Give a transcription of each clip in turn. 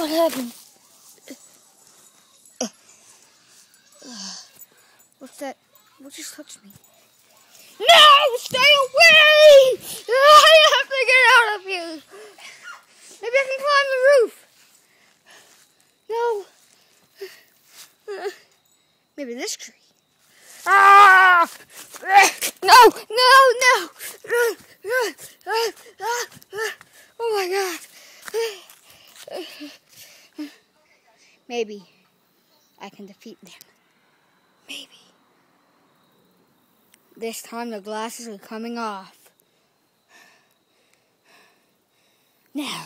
What happened? What's that? What just touched me? No! Stay away! I have to get out of here! Maybe I can climb the roof. No. Maybe this tree. Ah! No! No! No! Oh my god! Maybe I can defeat them. Maybe. This time the glasses are coming off. Now,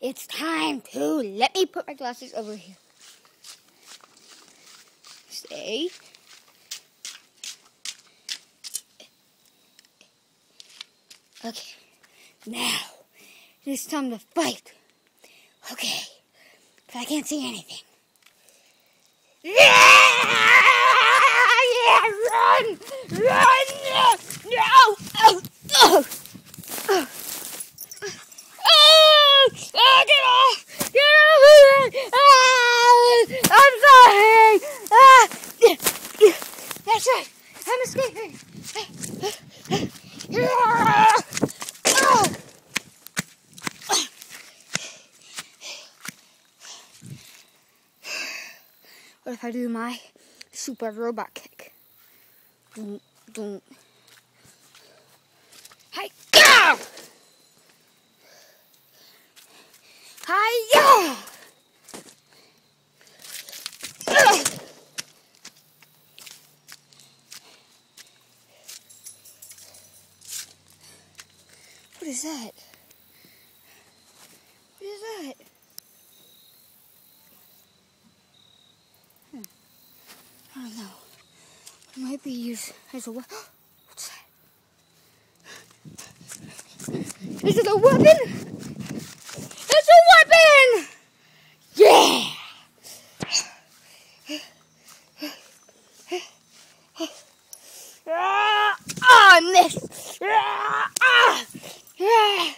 it's time to let me put my glasses over here. Stay. Okay, now it's time to fight. Okay, I can't see anything. Yeah! Yeah! Run! Run! No! Oh! Oh! Oh! Oh! Oh! Get off! Get off of! Ah! I'm sorry! Ah! That's right! I'm escaping! Ah! Ah! What if I do my super robot kick? Hi, go! Hi, yo! What is that? What is that? Hmm. I don't know. It might be used as a weapon. What's that? Is it a weapon? It's a weapon! Yeah! Ah, I missed! Ah, ah, ah.